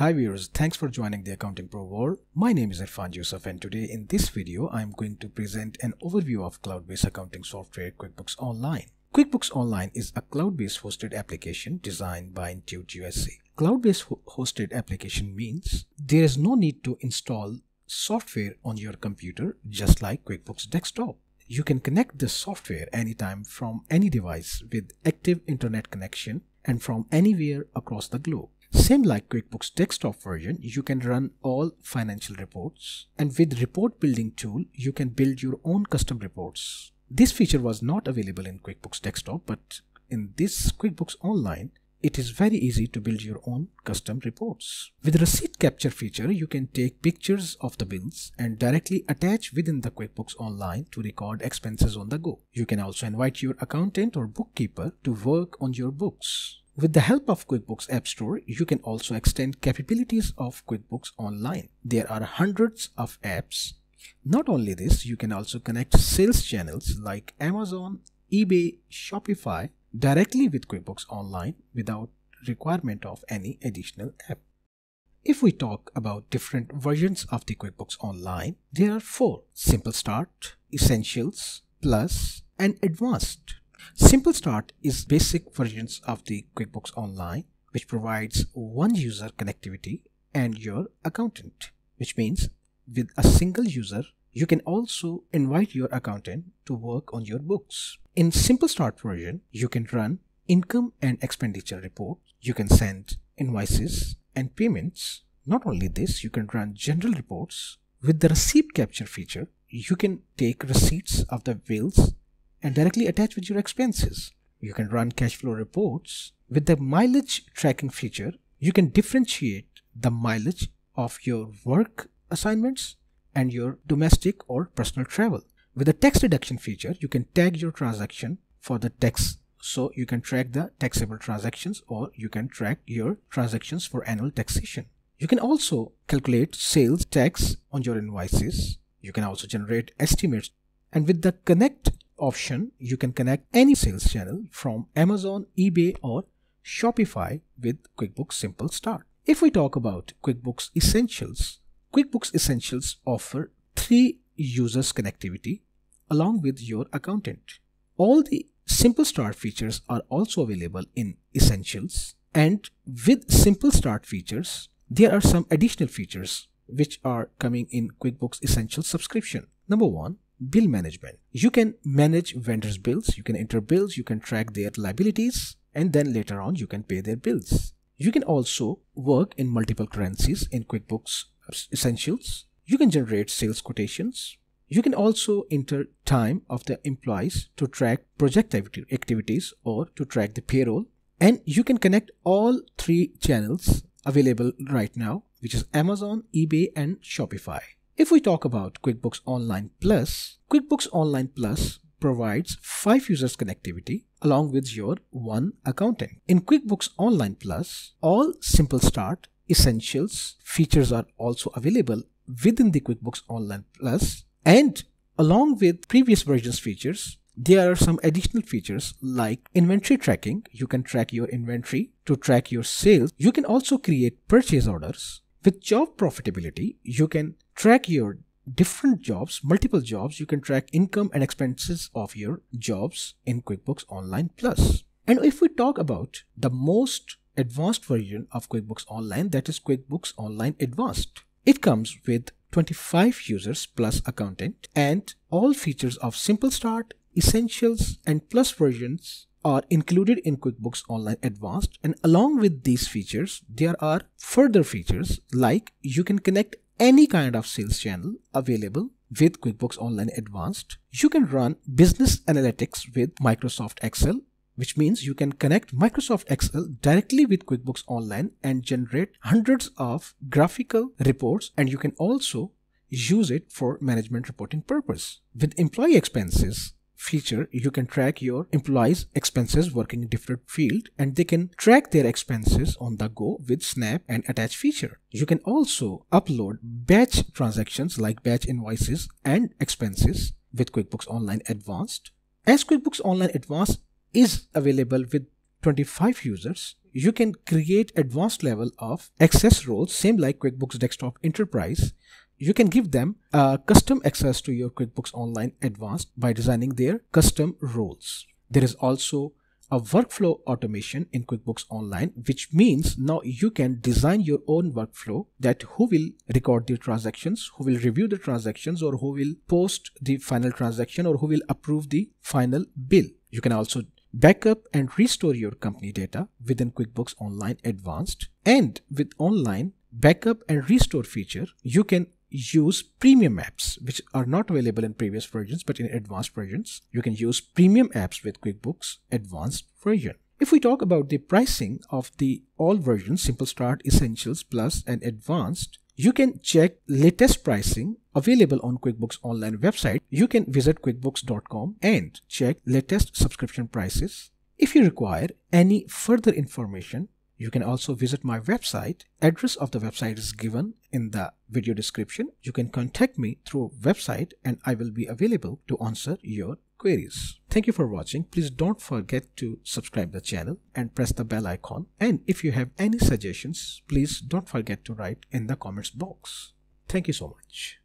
Hi viewers, thanks for joining the Accounting Pro world. My name is Irfan Yusuf and today in this video I am going to present an overview of cloud-based accounting software QuickBooks Online. QuickBooks Online is a cloud-based hosted application designed by Intuit USA. Cloud-based ho hosted application means there is no need to install software on your computer just like QuickBooks Desktop. You can connect this software anytime from any device with active internet connection and from anywhere across the globe. Same like QuickBooks desktop version, you can run all financial reports and with report building tool, you can build your own custom reports. This feature was not available in QuickBooks desktop, but in this QuickBooks Online, it is very easy to build your own custom reports. With receipt capture feature, you can take pictures of the bills and directly attach within the QuickBooks Online to record expenses on the go. You can also invite your accountant or bookkeeper to work on your books. With the help of QuickBooks App Store, you can also extend capabilities of QuickBooks Online. There are hundreds of apps. Not only this, you can also connect sales channels like Amazon, eBay, Shopify directly with QuickBooks Online without requirement of any additional app. If we talk about different versions of the QuickBooks Online, there are four Simple Start, Essentials, Plus, and Advanced. Simple Start is basic versions of the QuickBooks Online, which provides one user connectivity and your accountant, which means with a single user, you can also invite your accountant to work on your books. In Simple Start version, you can run income and expenditure report. You can send invoices and payments. Not only this, you can run general reports. With the receipt capture feature, you can take receipts of the bills and directly attach with your expenses. You can run cash flow reports. With the mileage tracking feature, you can differentiate the mileage of your work assignments and your domestic or personal travel. With the tax deduction feature, you can tag your transaction for the tax so you can track the taxable transactions or you can track your transactions for annual taxation. You can also calculate sales tax on your invoices. You can also generate estimates. And with the connect option, you can connect any sales channel from Amazon, eBay or Shopify with QuickBooks Simple Start. If we talk about QuickBooks Essentials, QuickBooks Essentials offer three users connectivity along with your accountant. All the Simple Start features are also available in Essentials and with Simple Start features, there are some additional features which are coming in QuickBooks Essentials subscription. Number one, bill management. You can manage vendors' bills, you can enter bills, you can track their liabilities, and then later on you can pay their bills. You can also work in multiple currencies in QuickBooks uh, Essentials. You can generate sales quotations. You can also enter time of the employees to track project activities or to track the payroll. And you can connect all three channels available right now, which is Amazon, eBay, and Shopify. If we talk about QuickBooks Online Plus, QuickBooks Online Plus provides 5 users connectivity along with your one accountant. In QuickBooks Online Plus, all Simple Start Essentials features are also available within the QuickBooks Online Plus and along with previous versions features, there are some additional features like inventory tracking. You can track your inventory to track your sales. You can also create purchase orders. With job profitability, you can track your different jobs, multiple jobs. You can track income and expenses of your jobs in QuickBooks Online Plus. And if we talk about the most advanced version of QuickBooks Online, that is QuickBooks Online Advanced. It comes with 25 users plus accountant and all features of Simple Start, Essentials and Plus versions are included in QuickBooks Online Advanced and along with these features there are further features like you can connect any kind of sales channel available with QuickBooks Online Advanced. You can run business analytics with Microsoft Excel, which means you can connect Microsoft Excel directly with QuickBooks Online and generate hundreds of graphical reports and you can also use it for management reporting purpose. With employee expenses, feature, you can track your employees' expenses working in different field and they can track their expenses on the go with Snap and Attach feature. You can also upload batch transactions like batch invoices and expenses with QuickBooks Online Advanced. As QuickBooks Online Advanced is available with 25 users, you can create advanced level of access roles, same like QuickBooks Desktop Enterprise. You can give them uh, custom access to your QuickBooks Online Advanced by designing their custom roles. There is also a workflow automation in QuickBooks Online, which means now you can design your own workflow that who will record the transactions, who will review the transactions, or who will post the final transaction, or who will approve the final bill. You can also backup and restore your company data within QuickBooks Online Advanced. And with online backup and restore feature, you can use premium apps which are not available in previous versions but in advanced versions. You can use premium apps with quickbooks advanced version. If we talk about the pricing of the all versions simple start essentials plus and advanced you can check latest pricing available on quickbooks online website. You can visit quickbooks.com and check latest subscription prices. If you require any further information you can also visit my website. Address of the website is given in the video description. You can contact me through website and I will be available to answer your queries. Thank you for watching. Please don't forget to subscribe the channel and press the bell icon. And if you have any suggestions, please don't forget to write in the comments box. Thank you so much.